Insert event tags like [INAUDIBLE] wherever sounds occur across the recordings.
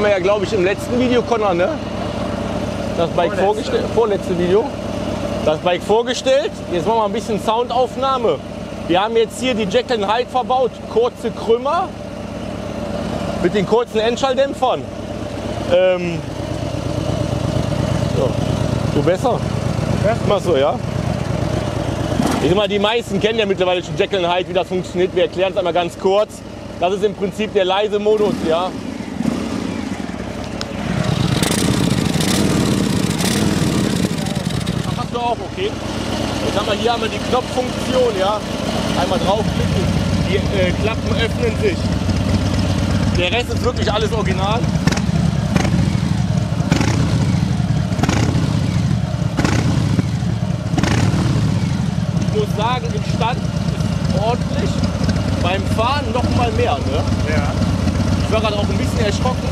haben wir ja, glaube ich, im letzten Video, Connor, ne? Das Bike Vorletzte. vorgestellt. Vorletzte Video. Das Bike vorgestellt. Jetzt machen wir ein bisschen Soundaufnahme. Wir haben jetzt hier die Jacqueline Hyde verbaut. Kurze Krümmer. Mit den kurzen Endschalldämpfern. Ähm, so. Du besser? Mach so, ja? Ich sag mal, die meisten kennen ja mittlerweile schon Jacqueline Hyde, wie das funktioniert. Wir erklären es einmal ganz kurz. Das ist im Prinzip der leise Modus, ja. Ach, hast du auch, okay. Jetzt haben wir hier einmal die Knopffunktion, ja. Einmal draufklicken, die äh, Klappen öffnen sich. Der Rest ist wirklich alles original. Ich muss sagen, im Stand ist ordentlich. Beim Fahren noch mal mehr. Ne? Ja. Ich war gerade auch ein bisschen erschrocken.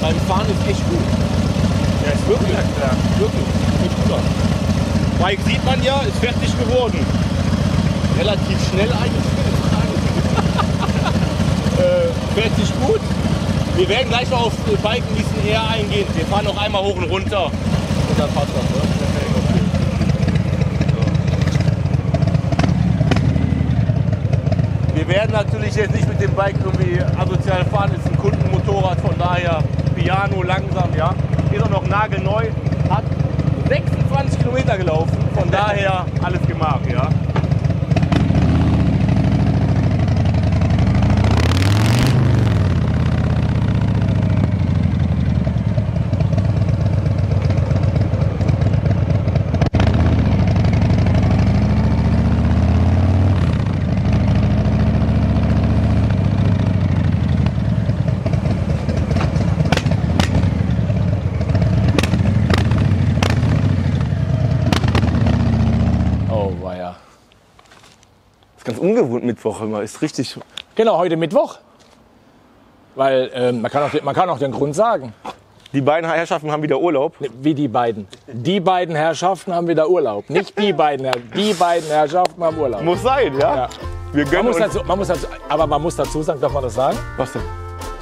Beim Fahren ist echt gut. Ja, ist wirklich klar. Wirklich. Echt super. Bike sieht man ja, ist fertig geworden. Relativ schnell eingestellt. [LAUGHS] äh, fertig gut. Wir werden gleich noch auf Bike ein bisschen eher eingehen. Wir fahren noch einmal hoch und runter. Und dann passt das. Ne? Wir werden natürlich jetzt nicht mit dem Bike irgendwie asozial fahren. Ist ein Kundenmotorrad, von daher Piano langsam, ja. Ist auch noch nagelneu. Hat 26 Kilometer gelaufen, von daher alles gemacht, ja. Ist ganz ungewohnt Mittwoch immer. Ist richtig. Genau, heute Mittwoch. Weil ähm, man, kann auch, den- man kann auch den Grund sagen. Die beiden Herrschaften haben wieder Urlaub. Wie die beiden. Die beiden Herrschaften haben wieder Urlaub. Nicht die beiden. Die beiden Herrschaften haben Urlaub. Muss sein, ja? Ja. Wir Man gönnen muss uns. dazu, man muss dazu, aber man muss dazu sagen, darf man das sagen? Was denn?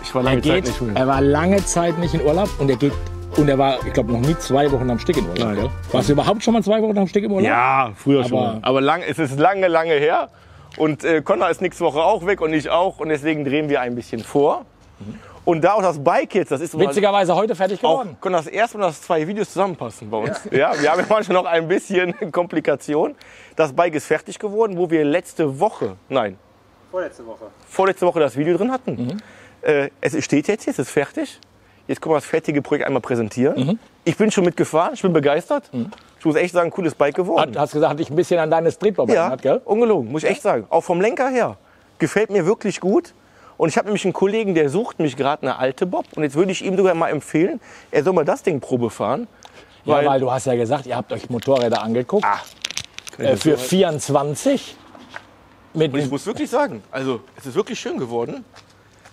Ich war Er, lange Zeit geht, nicht mehr. er war lange Zeit nicht in Urlaub und er geht und er war, ich glaube, noch nie zwei Wochen am Stück in Urlaub. Nein. Warst du überhaupt schon mal zwei Wochen am Stück im Urlaub? Ja, früher Aber- schon. Aber lang, es ist lange, lange her. Und äh, Connor ist nächste Woche auch weg und ich auch. Und deswegen drehen wir ein bisschen vor. Und da auch das Bike jetzt, das ist Witzigerweise heute fertig auch geworden. Connor, das erste Mal, dass zwei Videos zusammenpassen bei uns. Ja. wir haben ja manchmal noch ein bisschen [LAUGHS] Komplikation. Das Bike ist fertig geworden, wo wir letzte Woche, nein, Vorletzte Woche. vorletzte Woche das Video drin hatten. Äh, es steht jetzt, jetzt ist fertig. Jetzt können wir das fertige Projekt einmal präsentieren. Ich bin schon mitgefahren, ich bin begeistert. Ich muss echt sagen, cooles Bike geworden. Hat, hast gesagt, hat dich ein bisschen an deine Streetball ja, erinnert, gell? ungelogen, muss ich echt sagen. Auch vom Lenker her. Gefällt mir wirklich gut. Und ich habe nämlich einen Kollegen, der sucht mich gerade eine alte Bob. Und jetzt würde ich ihm sogar mal empfehlen, er soll mal das Ding Probe fahren. Ja, weil du hast ja gesagt, ihr habt euch Motorräder angeguckt. Ah, äh, für 24. Mit, Und ich muss wirklich sagen, also es ist wirklich schön geworden.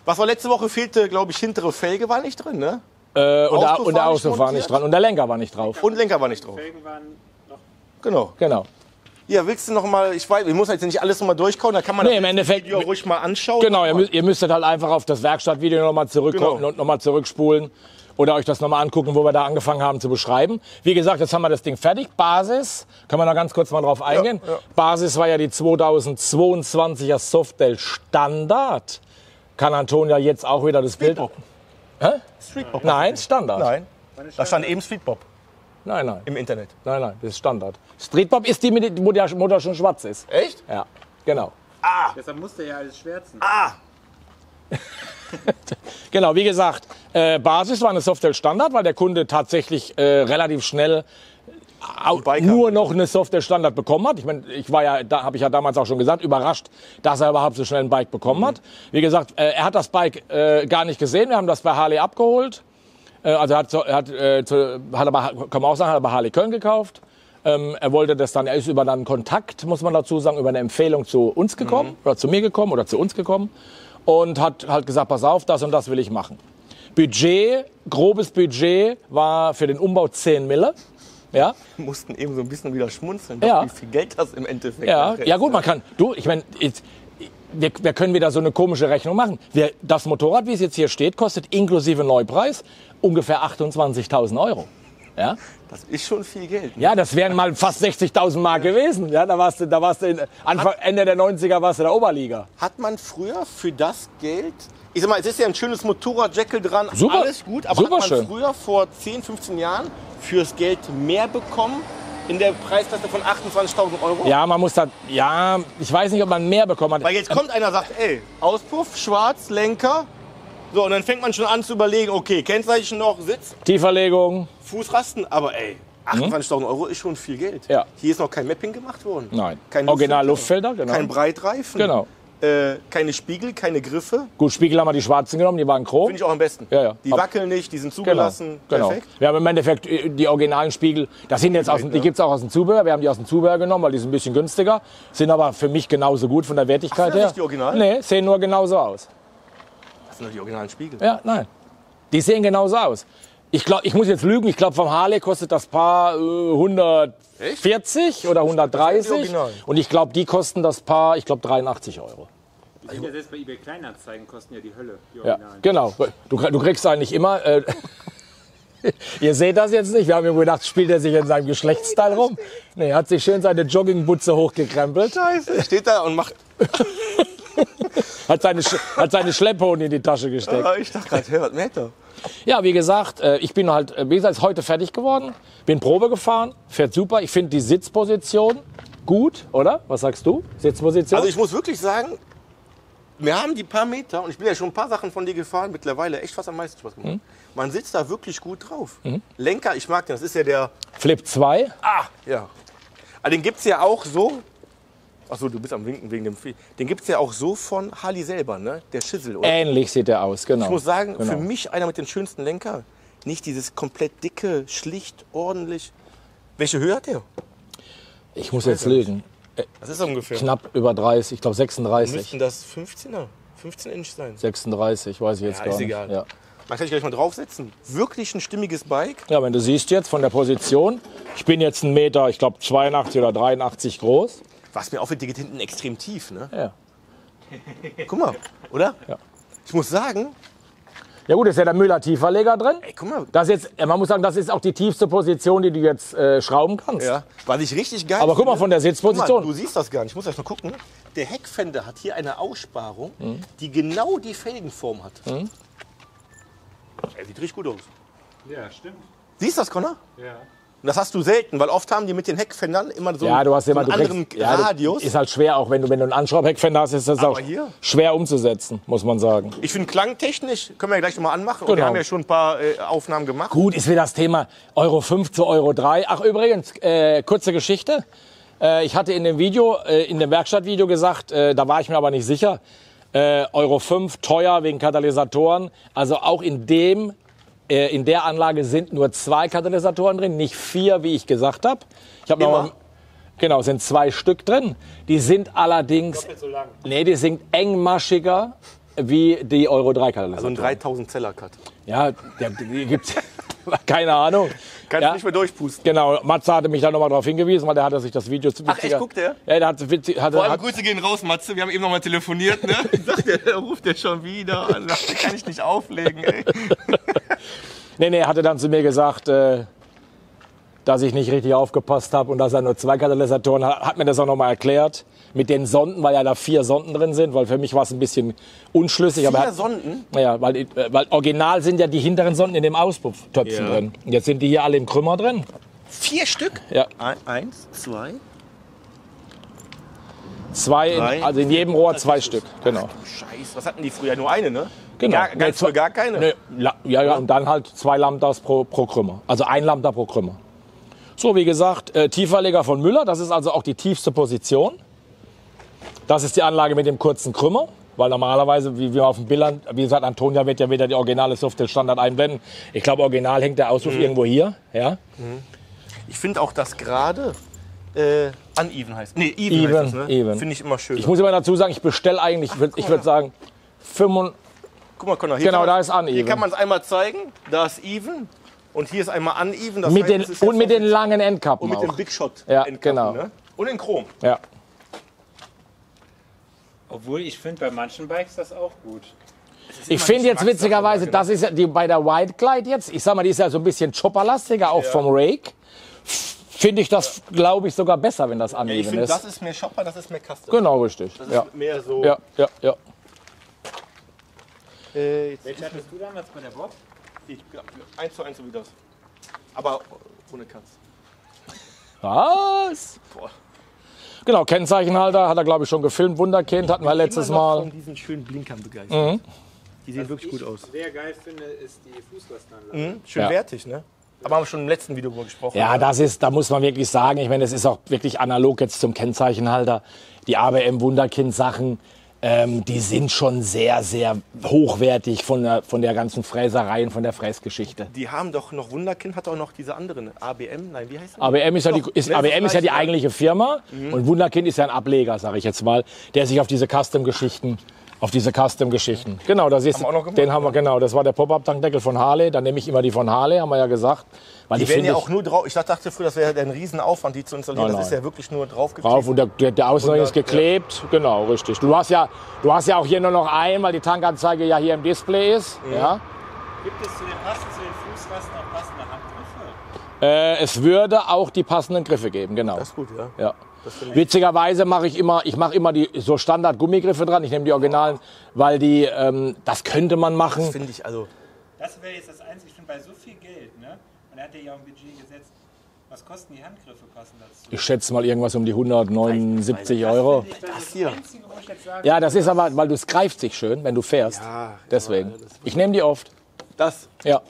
Was war letzte Woche fehlte, glaube ich, hintere Felge war nicht drin, ne? äh, und, der, Auspuff und der war nicht Auspuff war nicht dran und der Lenker war nicht drauf. Und Lenker war nicht drauf. Felgen waren noch. Genau. Genau. Ja, willst du noch mal, ich weiß, ich muss jetzt nicht alles noch mal durchkauen, da kann man Nee, das im Endeffekt- Video ruhig mal anschauen. Genau, ihr, müsst, ihr müsstet halt einfach auf das Werkstattvideo nochmal zurückkommen Genau. und nochmal zurückspulen. Oder euch das nochmal angucken, wo wir da angefangen haben zu beschreiben. Wie gesagt, jetzt haben wir das Ding fertig. Basis, können wir noch ganz kurz mal drauf eingehen. ja. Basis war ja die 2022er Softail Standard. Kann Antonia jetzt auch wieder das Bild... Streetbob. Hä? Streetbob. Nein, Standard. Nein. Da stand eben Streetbob nein, nein, im Internet. nein, nein, das ist Standard. Streetbob ist die, mit- wo der Motor schon schwarz ist. Echt? Ja, genau. Deshalb musste ja alles schwärzen. [LAUGHS] Genau, wie gesagt, äh, Basis war eine Software Standard, weil der Kunde tatsächlich äh, relativ schnell nur noch eine Software Standard bekommen hat. Ich meine, ich war ja, da habe ich ja damals auch schon gesagt, überrascht, dass er überhaupt so schnell ein Bike bekommen Mhm. hat. Wie gesagt, äh, er hat das Bike äh, gar nicht gesehen. Wir haben das bei Harley abgeholt. Äh, also er hat, er hat, äh, zu, hat er bei, kann man auch sagen, hat er bei Harley Köln gekauft. Ähm, er wollte das dann, er ist über dann Kontakt, muss man dazu sagen, über eine Empfehlung zu uns gekommen Mhm. oder zu mir gekommen oder zu uns gekommen und hat halt gesagt, pass auf, das und das will ich machen. Budget, grobes Budget war für den Umbau 10 Mille. Ja, Wir [LAUGHS] mussten eben so ein bisschen wieder schmunzeln, Ja. wie viel Geld das im Endeffekt ja, ja gut, man kann, du, ich meine, jetzt- wir, wir können wieder so eine komische Rechnung machen. Wir, das Motorrad, wie es jetzt hier steht, kostet inklusive Neupreis ungefähr 28.000 Euro. Ja? Das ist schon viel Geld. ja, das wären mal fast 60.000 Mark gewesen. Ja, da warst du, da warst du in, Anfang, Ende der 90er warst du in der Oberliga. Hat man früher für das Geld, ich sag mal, es ist ja ein schönes Motorrad, Jackel dran, Super. alles gut, aber hat man schön. früher vor 10, 15 Jahren fürs Geld mehr bekommen in der Preisklasse von 28.000 Euro? Ja, man muss da, ja, ich weiß nicht, ob man mehr bekommen hat. Weil jetzt kommt einer und sagt, ey, Auspuff, schwarz, Lenker. So, und dann fängt man schon an zu überlegen, okay, Kennzeichen noch, Sitz, Tieferlegung, Fußrasten, aber ey, 28.000 Euro ist schon viel Geld. Ja. Hier ist noch kein Mapping gemacht worden. Nein. Kein Original Luftfilter, genau. Kein Breitreifen. Genau. Äh, keine Spiegel, keine Griffe. Gut, Spiegel haben wir die schwarzen genommen, die waren chrom. Finde ich auch am besten. Ja, ja. Die Ab- wackeln nicht, die sind Genau, zugelassen. genau. Perfekt. Wir haben im Endeffekt äh, die originalen Spiegel, das sind jetzt aus, die gibt's auch aus dem Zubehör. Wir haben die aus dem Zubehör genommen, weil die sind ein bisschen günstiger. Sind aber für mich genauso gut von der Wertigkeit Ach, sind das her. nicht die Originalen? Nee, sehen nur genauso aus. Das sind doch die originalen Spiegel. Ja, nein. Die sehen genauso aus. Ich, glaub, ich muss jetzt lügen, ich glaube vom Harley kostet das Paar äh, 140 oder 130. Original. Und ich glaube, die kosten das Paar, ich glaube 83 Euro. Die sind ja selbst bei eBay Kleinanzeigen kosten ja die Hölle, die Ja, genau. Du, du kriegst eigentlich immer. Äh, [LAUGHS] Ihr seht das jetzt nicht. Wir haben ihm gedacht, spielt er sich in seinem Geschlechtsteil rum. Nee, er hat sich schön seine Joggingbutze hochgekrempelt, Scheiße. Steht da und macht. [LAUGHS] hat seine, Sch- hat seine Schlepphoden in die Tasche gesteckt. Ah, Ich dachte gerade, hör, was merkt er? Ja, wie gesagt, äh, ich bin halt, äh, wie gesagt, heute fertig geworden. Bin Probe gefahren, fährt super. Ich finde die Sitzposition gut, oder? Was sagst du? Sitzposition? Also ich muss wirklich sagen, wir haben die paar Meter und ich bin ja schon ein paar Sachen von dir gefahren, mittlerweile echt fast am meisten Spaß gemacht. Man sitzt da wirklich gut drauf. Lenker, ich mag den, das ist ja der. Flip 2. Ah, ja. Aber den gibt es ja auch so. Achso, du bist am Winken wegen dem Vieh. Den gibt es ja auch so von Harley selber, ne? Der Schissel, oder? Ähnlich sieht er aus, genau. Ich muss sagen, genau. für mich einer mit den schönsten Lenker. Nicht dieses komplett dicke, schlicht, ordentlich. Welche Höhe hat der? Ich muss jetzt lügen. Was ist ungefähr? Knapp über 30, ich glaube 36. Müssten das 15er, 15 Inch sein. 36, weiß ich jetzt Ja, gar ist nicht. egal. Ja. Man kann sich gleich mal draufsetzen. Wirklich ein stimmiges Bike. ja, wenn du siehst jetzt von der Position, ich bin jetzt ein Meter, ich glaube 82 oder 83 groß. Was mir auffällt, die geht hinten extrem tief. Ne? Ja. Guck mal, oder? Ja. Ich muss sagen, Ja gut, ist ja der Müller-Tieferleger drin. ey, guck mal. Das jetzt, man muss sagen, das ist auch die tiefste Position, die du jetzt äh, schrauben kannst. Ja, was ich richtig geil Aber guck mal von der Guck mal, Sitzposition. du siehst das gar nicht. Ich muss erst mal gucken. Der Heckfender hat hier eine Aussparung, die genau die Felgenform hat. Er sieht richtig gut aus. Ja, stimmt. Siehst du das, Connor? Ja. Und das hast du selten, weil oft haben die mit den Heckfendern immer so, ja, du hast so immer einen du anderen kriegst, ja, Radius. Ist halt schwer, auch wenn du, wenn du einen Anschraubheckfender hast, ist das Aber auch hier? schwer umzusetzen, muss man sagen. Ich finde klangtechnisch, können wir ja gleich nochmal anmachen. Und wir Genau. haben ja schon ein paar äh, Aufnahmen gemacht. Gut, ist wieder das Thema Euro 5 zu Euro 3. Ach, übrigens, äh, kurze Geschichte. Äh, ich hatte in dem Video, äh, in dem Werkstattvideo gesagt, äh, da war ich mir aber nicht sicher, Euro 5 teuer wegen Katalysatoren. Also auch in dem, äh, in der Anlage sind nur zwei Katalysatoren drin, nicht vier, wie ich gesagt habe. Ich habe Immer? noch Genau, sind zwei Stück drin. Die sind allerdings, so lang. nee, die sind engmaschiger wie die Euro 3 Katalysatoren. So ein 3000 Zeller Cut. Ja, der, die gibt's. [LAUGHS] [LAUGHS] Keine Ahnung. Kannst ja, nicht mehr durchpusten. Genau, Matze hatte mich da nochmal darauf hingewiesen, weil der hatte sich das Video zu Ach, echt? Guckt der? Ja, der hat, witzig- hatte, Vor allem hat, Grüße gehen raus, Matze. Wir haben eben noch mal telefoniert, ne? [LAUGHS] Sagt der, ruft der schon wieder an. Sagt, der kann ich nicht auflegen, ey. [LAUGHS] nee, nee, er hatte dann zu mir gesagt, äh, dass ich nicht richtig aufgepasst habe und dass er nur zwei Katalysatoren hat, hat mir das auch nochmal erklärt. Mit den Sonden, weil ja da vier Sonden drin sind, weil für mich war es ein bisschen unschlüssig. aber er Vier hat, Sonden? Ja, weil, äh, weil original sind ja die hinteren Sonden in dem Auspufftöpfen Ja. drin. Jetzt sind die hier alle im Krümmer drin. Vier Stück? Ja. Ein, eins, zwei. Zwei, in, also in jedem Rohr zwei Stück. Genau. Scheiße, was hatten die früher? Nur eine, ne? Genau. Gar, Nee, ganz früher gar keine? Nee, la, ja, ja, und dann halt zwei Lambdas pro, pro Krümmer. Also ein Lambda pro Krümmer. So, wie gesagt, äh, Tieferleger von Müller. Das ist also auch die tiefste Position. Das ist die Anlage mit dem kurzen Krümmer. Weil normalerweise, wie wir auf dem Bildern, wie gesagt, Antonia wird ja wieder die originale Softail Standard einblenden. Ich glaube, original hängt der Auspuff irgendwo hier. Ja? Ich finde auch das gerade äh, uneven heißt. Nee, even, Even, heißt das, ne? even. Finde ich immer schön. Ich muss immer dazu sagen, ich bestelle eigentlich, ich würde ich würd sagen, 35, Guck mal, Connor, hier Genau, kann da ist uneven. Hier kann man es einmal zeigen. Da ist even. Und hier ist einmal uneven. Das mit heißt, den, und mit den langen Endkappen und mit auch. dem Big Shot. Ja, Endkappen, genau. Ne? Und in Chrom. Ja. Obwohl ich finde bei manchen Bikes das auch gut. Ich finde jetzt witzigerweise, das ist ja die bei der White Glide jetzt, ich sag mal, die ist ja so ein bisschen chopperlastiger, auch vom Rake. Finde ich das, glaube ich, sogar besser, wenn das Ich uneven finde, ist. das ist mehr Shopper, das ist mehr Custom. genau, richtig. Das ist Ja. mehr so. Ja, ja, ja. Äh, jetzt Welche hattest du damals bei der Bob? ich, eins zu eins so wie das. Aber ohne Katz. Was? Boah. Genau, Kennzeichenhalter hat er, glaube ich, schon gefilmt. Wunderkind hatten wir letztes Immer noch Mal. Von diesen schönen Blinkern begeistert. Mhm. Die sehen wirklich gut ich aus. sehr geil finde, ist die Fußrastanlage. Mhm. Schön Ja. wertig, ne? Aber haben wir schon im letzten Video drüber gesprochen. Ja, das ist, da muss man wirklich sagen, ich meine, das ist auch wirklich analog jetzt zum Kennzeichenhalter. Die ABM Wunderkind Sachen, ähm, die sind schon sehr, sehr hochwertig von der, von der ganzen Fräserei und von der Fräsgeschichte. Die haben doch noch, Wunderkind hat auch noch diese anderen. ABM, nein, wie heißt das? ABM ist ja die, ist, ne, ABM ist ja die eigentliche Firma und Wunderkind ist ja ein Ableger, sage ich jetzt mal, der sich auf diese Custom-Geschichten auf diese Custom-Geschichten. Genau, das ist, Haben wir auch noch gemacht, den haben wir, genau, das war der Pop-Up-Tankdeckel von Harley. Dann nehme ich immer die von Harley, haben wir ja gesagt. Weil Die werden ja ich auch nur drauf. Ich dachte früher, das wäre ein Riesenaufwand, die zu installieren. Nein, das ist nein. ja wirklich nur drauf drauf und der, der, der Außenring ist 100, geklebt. Genau, richtig. Du hast, ja, du hast ja auch hier nur noch einen, weil die Tankanzeige ja hier im Display ist. Ja. Gibt es zu den passend zu den Fußrasten auch passende Handgriffe? Äh, es würde auch die passenden Griffe geben, genau. Das ist gut, ja. Ja. Witzigerweise mache ich immer, ich mache immer die so Standard Gummigriffe dran. Ich nehme die Originalen, weil die, ähm, das könnte man machen. Finde ich, also. Das wäre jetzt das Einzige, ich finde, bei so viel Geld, ne? Und er hat ja auch ein Budget gesetzt. Was kosten die Handgriffe kosten dazu? Ich schätze mal irgendwas um die 179 Euro. Das, das ist hier. das Einzige, wo ich jetzt sage, Ja, das ist aber, weil du es greift sich schön, wenn du fährst. Ja, Deswegen. aber das- Ich nehme die oft. Das. Ja.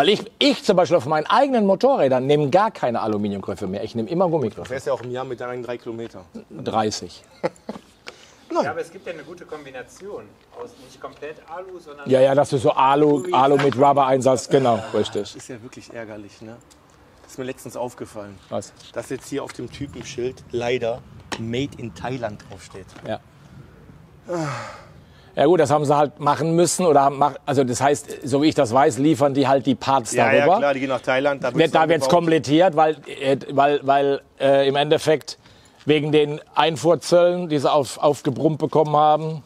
Weil ich, ich zum Beispiel auf meinen eigenen Motorrädern nehme gar keine Aluminiumgriffe mehr. Ich nehme immer Gummigriffe. Fährst ja auch im Jahr mit deinen drei Kilometer. 30. [LAUGHS] ja, aber es gibt ja eine gute Kombination aus nicht komplett Alu, sondern Ja, ja, das ist so Alu, Alu mit Rubber-Einsatz. Genau, richtig. Das ist ja wirklich ärgerlich, ne? Das ist mir letztens aufgefallen, Was? dass jetzt hier auf dem Typenschild leider Made in Thailand draufsteht. Ja. Ja gut, das haben sie halt machen müssen oder haben mach, also das heißt, so wie ich das weiß, liefern die halt die Parts Ja, darüber. ja, klar, die gehen nach Thailand. Da Wird, es komplettiert, weil, äh, weil, weil äh, im Endeffekt wegen den Einfuhrzöllen, die sie auf, aufgebrummt bekommen haben,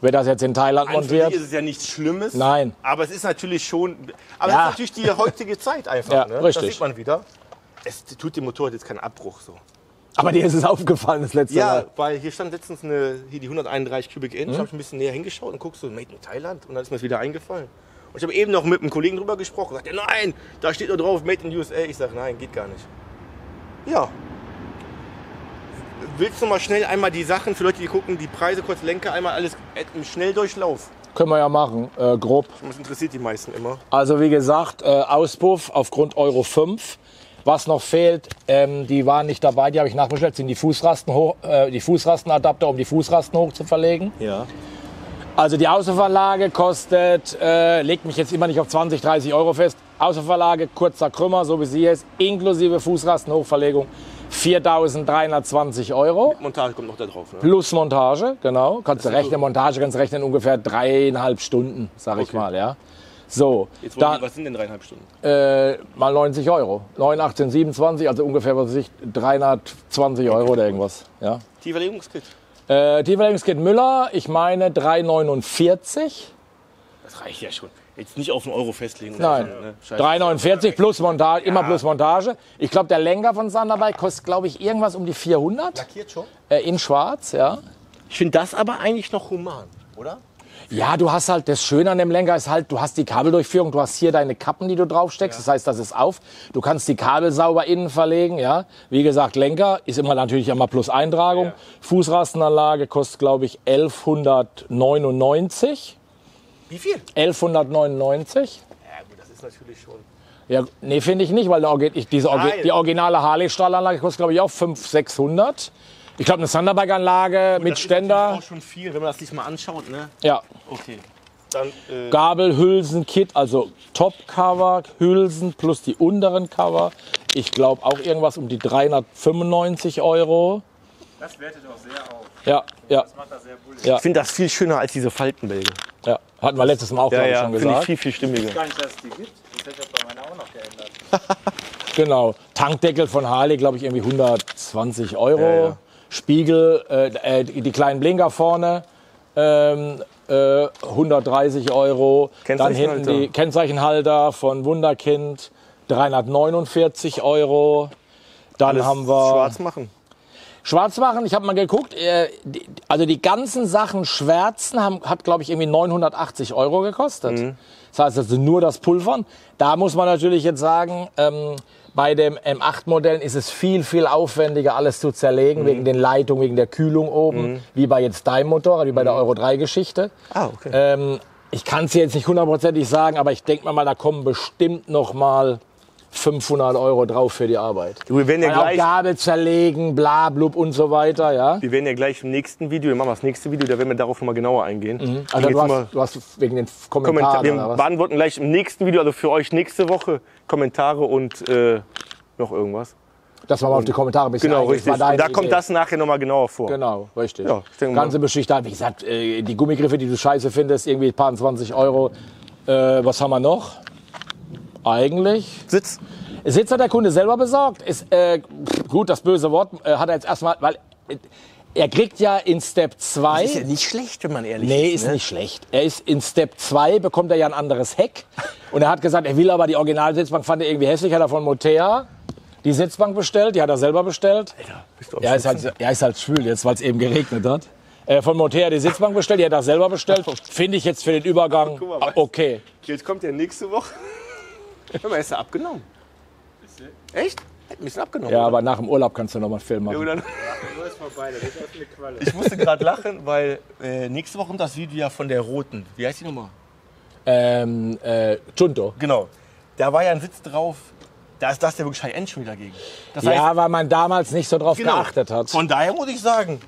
wird das jetzt in Thailand An montiert. die ist es ja nichts Schlimmes. Nein. Aber es ist natürlich schon. Aber Ja. es ist natürlich die heutige Zeit einfach. Ja, ne? richtig. Das sieht man wieder. Es tut dem Motorrad jetzt keinen Abbruch so. Aber dir ist es aufgefallen das letzte Ja, Mal. weil hier stand letztens eine, hier die 131 Cubic Inch. Mhm. Ich habe ein bisschen näher hingeschaut und guckst so, Made in Thailand. Und dann ist mir das wieder eingefallen. Und ich habe eben noch mit einem Kollegen drüber gesprochen. Sagt er, nein, da steht nur drauf, Made in USA. Ich sage, nein, geht gar nicht. Ja. Willst du mal schnell einmal die Sachen, für Leute, die gucken, die Preise, kurz Lenker, einmal alles im Schnelldurchlauf? Können wir ja machen, äh, grob. Das interessiert die meisten immer. Also wie gesagt, äh, Auspuff aufgrund Euro 5. Was noch fehlt, ähm, die waren nicht dabei, die habe ich nachbestellt, sind die Fußrasten hoch, äh, die Fußrastenadapter, um die Fußrasten hoch zu verlegen. Ja. Also die Außenverlage kostet, äh, legt mich jetzt immer nicht auf 20, 30 Euro fest. Außenverlage, kurzer Krümmer, so wie sie ist, inklusive Fußrastenhochverlegung 4.320 Euro. Montage kommt noch da drauf. Ne? Plus Montage, genau. Kannst du rechnen, Montage kannst du rechnen ungefähr dreieinhalb Stunden, sag ich Okay. mal, ja. So, Jetzt dann die, was sind denn dreieinhalb Stunden? äh, mal 90 Euro. 9, 18, 27, also ungefähr, was weiß ich, 320 Euro oder irgendwas, ja. Tieferlegungskit. Äh, Tieferlegungskit Müller, ich meine 349. Das reicht ja schon. Jetzt nicht auf einen Euro festlegen. Nein, Ne? Scheiße. 349 plus Montage, immer plus Montage. Ich glaube, der Lenker von Thunderbike kostet, glaube ich, irgendwas um die 400 Lackiert schon? äh, in schwarz, ja. Ich finde das aber eigentlich noch human, oder? Ja, du hast halt, das Schöne an dem Lenker ist halt, du hast die Kabeldurchführung, du hast hier deine Kappen, die du draufsteckst, das heißt, das ist auf. Du kannst die Kabel sauber innen verlegen, ja. Wie gesagt, Lenker ist immer natürlich immer plus Eintragung. Fußrastenanlage kostet, glaube ich, 1199. Wie viel? 1199. Ja gut, das ist natürlich schon. Ja, nee, finde ich nicht, weil Orgi- ich- diese, Orgi- die originale Harley-Strahlanlage kostet, glaube ich, auch 500, 600. Ich glaube, eine Thunderbike-Anlage mit das Ist Ständer. auch schon viel, wenn man das sich mal anschaut, ne? Ja, Okay. Dann, äh, Gabel, Hülsen, Kit, also Top-Cover, Hülsen plus die unteren Cover. Ich glaube auch irgendwas um die 395 Euro. das wertet auch sehr auf. Ja, ja, Das macht das sehr bullig. Ja. ich finde das viel schöner als diese Faltenbälge. ja. Hatten wir letztes Mal auch, glaube ich, schon finde ich gesagt. viel, viel stimmiger. Gar nicht, dass es die gibt. Das hätte ich bei meiner auch noch geändert. [LAUGHS] Genau. Tankdeckel von Harley, glaube ich, irgendwie 120 Euro. Ja, ja. Spiegel, äh, äh, die, kleinen Blinker vorne, ähm, äh, 130 Euro. Dann hinten Kennzeichenhalter. die Kennzeichenhalter von Wunderkind, 349 Euro. Dann haben wir Schwarz machen. Schwarz machen, ich habe mal geguckt, äh, die, also die ganzen Sachen Schwärzen haben, hat, glaube ich, irgendwie 980 Euro gekostet. Mhm. Das heißt, also nur das Pulvern. Da muss man natürlich jetzt sagen, ähm, bei dem M8-Modellen ist es viel, viel aufwendiger, alles zu Mhm. zerlegen, wegen den Leitungen, wegen der Kühlung oben, wie bei jetzt deinem Motorrad, wie bei der Euro 3-Geschichte. Ah, okay. Ähm, ich kann es jetzt nicht hundertprozentig sagen, aber ich denke mal, da kommen bestimmt noch mal 500 Euro drauf für die Arbeit. Du, wir werden ja Weil auch gleich, Gabel zerlegen, bla, blub und so weiter, ja. wir werden ja gleich im nächsten Video, wir machen das nächste Video, da werden wir darauf nochmal genauer eingehen. Also Jetzt du mal hast, du hast wegen den Kommentar, Kommentaren wir oder was? beantworten gleich im nächsten Video, also für euch nächste Woche, Kommentare und äh, noch irgendwas. Dass man mal auf die Kommentare ein bisschen Genau, richtig. Da kommt Idee. das nachher nochmal genauer vor. Genau, richtig. Ja. Ganze Beschichte, wie gesagt, äh, die Gummigriffe, die du scheiße findest, irgendwie ein paar 20 Euro. Äh, was haben wir noch? Eigentlich. Sitz. Sitz hat der Kunde selber besorgt. Ist, äh, gut, das böse Wort äh, hat er jetzt erstmal, weil äh, er kriegt ja in Step 2. Ist ja nicht schlecht, wenn man ehrlich Nee, ist. ist ne? nicht schlecht. Er ist in Step 2, bekommt er ja ein anderes Heck. [LAUGHS] Und er hat gesagt, er will aber die Originalsitzbank, fand er irgendwie hässlich, hat er von Motea die Sitzbank bestellt, die hat er selber bestellt. Bist du am Ja, ist halt, ja, ist halt schwül jetzt, weil es eben geregnet hat. Äh, von Motea die Sitzbank bestellt, die hat er selber bestellt. Finde ich jetzt für den Übergang mal, okay. Jetzt kommt ja nächste Woche. Hör mal, ist er abgenommen? Echt? Hat ein bisschen abgenommen. Ja, oder? aber nach dem Urlaub kannst du noch mal einen Film Ja, machen. oder? Nur ist vorbei, das ist eine Qualle. Ich musste gerade lachen, weil äh, nächste Woche kommt das Video ja von der roten. Wie heißt die nochmal? Ähm, äh, Junto. Genau. Da war ja ein Sitz drauf. Da ist das ja wirklich High-End schon wieder gegen. Das Ja, weil man damals nicht so drauf genau. geachtet hat. Von daher muss ich sagen,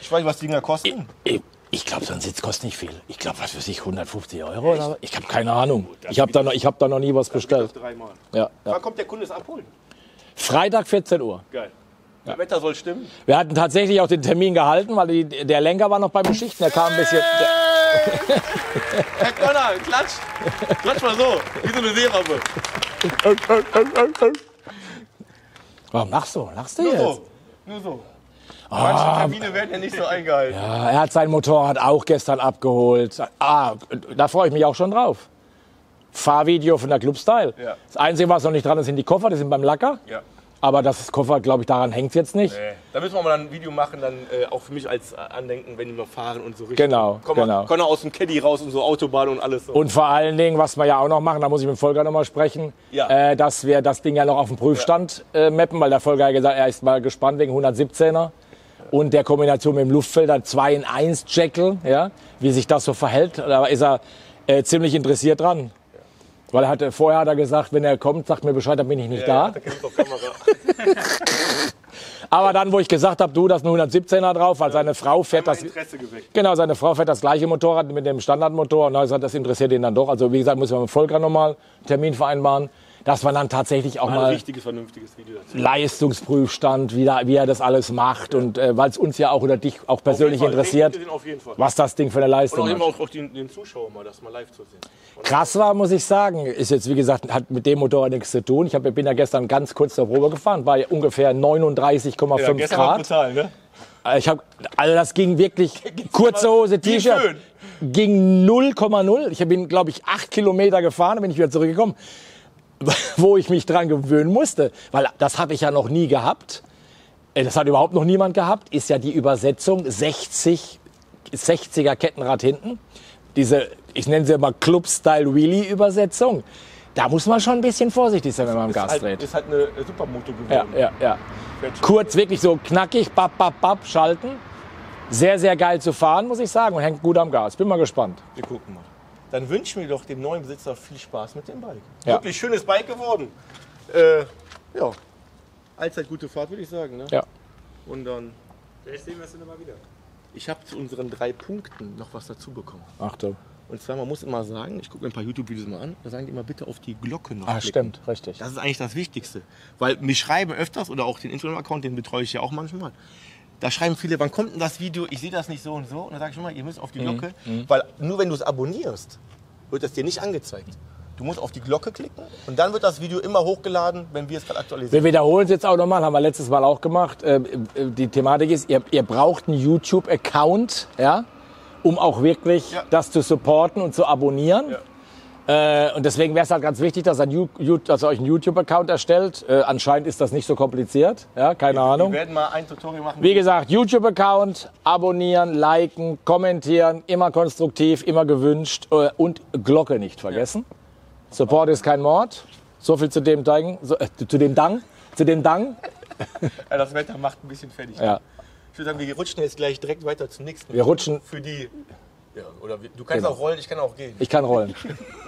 ich weiß nicht, was die Dinger kosten. Ich, ich glaube, so ein Sitz kostet nicht viel. Ich glaube, was für sich 150 Euro oder was? Ich habe keine Ahnung. Ich habe da, noch- ich hab da noch nie was bestellt. Dreimal. Ja, ja. Wann kommt der Kunde es abholen? Freitag 14 Uhr. Geil. Das Wetter soll stimmen. Wir hatten tatsächlich auch den Termin gehalten, weil die, der Lenker war noch beim Beschichten. Der kam ein bisschen. Der, [LAUGHS] Herr Connor, klatsch! Klatsch mal so, wie so eine Seerobbe. warum lachst du? Lachst du Nur jetzt? so. Nur so. Manche Termine werden ja nicht so eingehalten. Ja, er hat sein Motorrad auch gestern abgeholt. Ah, da freue ich mich auch schon drauf. Fahrvideo von der Club Style. Ja. Das Einzige, was noch nicht dran ist, sind die Koffer. Die sind beim Lacker. Ja. Aber das Koffer, glaube ich, daran hängt jetzt nicht. Nee. Da müssen wir mal ein Video machen, dann äh, auch für mich als äh, Andenken, wenn die mal fahren und so richtig. Genau, Komm mal, genau. Connor aus dem Caddy raus und so Autobahn und alles. So. Und vor allen Dingen, was wir ja auch noch machen, da muss ich mit Volker noch mal sprechen, Ja. äh, dass wir das Ding ja noch auf den Prüfstand äh, mappen, weil der Volker ja gesagt hat, er ist mal gespannt wegen 117er und der Kombination mit dem Luftfilter 2 in 1 Jackal, ja, wie sich das so verhält. Da ist er äh, ziemlich interessiert dran. Weil er hatte, vorher hat er gesagt, wenn er kommt, sagt mir Bescheid, dann bin ich nicht da. Da Kamera. [LAUGHS] Aber dann, wo ich gesagt habe, du, da ist ein 117er drauf, weil seine Frau fährt das. Genau, seine Frau fährt das gleiche Motorrad mit dem Standardmotor und da gesagt, das interessiert ihn dann doch. Also wie gesagt, müssen wir mit Volker nochmal einen Termin vereinbaren, dass man dann tatsächlich auch Ein mal richtiges, vernünftiges Video dazu. Leistungsprüfstand, wie, da, wie er das alles macht und äh, weil es uns ja auch oder dich auch persönlich interessiert, Auf jeden Fall. was das Ding für eine Und auch Leistung immer hat. auch, auch den, den Zuschauer mal, das mal live zu sehen. Krass war, muss ich sagen, ist jetzt wie gesagt, hat mit dem Motorrad nichts zu tun. Ich hab, bin ja gestern ganz kurz zur Probe gefahren, bei ungefähr 39,5 Grad. brutal, ne? Äh, Ich hab, also das ging wirklich [LAUGHS] kurze Hose, T-Shirt. Ging 0,0. Ich bin, glaube ich, acht Kilometer gefahren, dann bin ich wieder zurückgekommen, [LAUGHS] wo ich mich dran gewöhnen musste, weil das habe ich ja noch nie gehabt. Äh, Das hat überhaupt noch niemand gehabt. Ist ja die Übersetzung 60 60er Kettenrad hinten. Diese, ich nenne sie immer Club-Style Wheelie-Übersetzung. Da muss man schon ein bisschen vorsichtig sein, wenn man am Gas Halt, dreht. ist halt eine Supermoto Ja, geworden. ja, ja. Schon. Kurz, wirklich so knackig, bap, bap, bap, schalten. Sehr, sehr geil zu fahren, muss ich sagen. Und hängt gut am Gas. Bin mal gespannt. Wir gucken mal. Dann wünschen wir doch dem neuen Besitzer viel Spaß mit dem Bike. Ja. Wirklich schönes Bike geworden. Äh, ja. Allzeit gute Fahrt, würde ich sagen. Ne? Ja. Und dann, Vielleicht sehen wir es nochmal wieder. ich habe zu unseren drei Punkten noch was dazu bekommen. Achtung. Und zwar, man muss immer sagen, ich gucke mir ein paar YouTube-Videos mal an, da sagen die immer bitte auf die Glocke noch Ah, klicken. stimmt, richtig. Das ist eigentlich das Wichtigste. Weil mich schreiben öfters, oder auch den Instagram-Account, den betreue ich ja auch manchmal. Da schreiben viele, wann kommt denn das Video? Ich sehe das nicht so und so. Und dann sage ich schon mal, ihr müsst auf die Glocke. Weil nur wenn du es abonnierst, wird das dir nicht angezeigt. Du musst auf die Glocke klicken und dann wird das Video immer hochgeladen, wenn wir es gerade aktualisieren. Wir wiederholen es jetzt auch nochmal, haben wir letztes Mal auch gemacht. Äh, äh, Die Thematik ist, ihr, ihr braucht einen YouTube-Account, ja, um auch wirklich Ja. das zu supporten und zu abonnieren. Äh, und deswegen wäre es halt ganz wichtig, dass, ein dass ihr euch einen YouTube-Account erstellt. Äh, anscheinend ist das nicht so kompliziert, ja, keine Ahnung. Wir werden mal ein Tutorial machen. Wie gesagt, YouTube-Account, abonnieren, liken, kommentieren, immer konstruktiv, immer gewünscht äh, und Glocke nicht vergessen. Support ist kein Mord. So viel zu dem Dang, so, äh, zu dem Dang, zu dem Dang. [LAUGHS] Ja, das Wetter macht ein bisschen fertig. Ja. Ich würde sagen, wir rutschen jetzt gleich direkt weiter zum nächsten. Wir rutschen- Für die. Ja, oder wir, du kannst Genau. auch rollen, ich kann auch gehen. Ich kann rollen. [LAUGHS]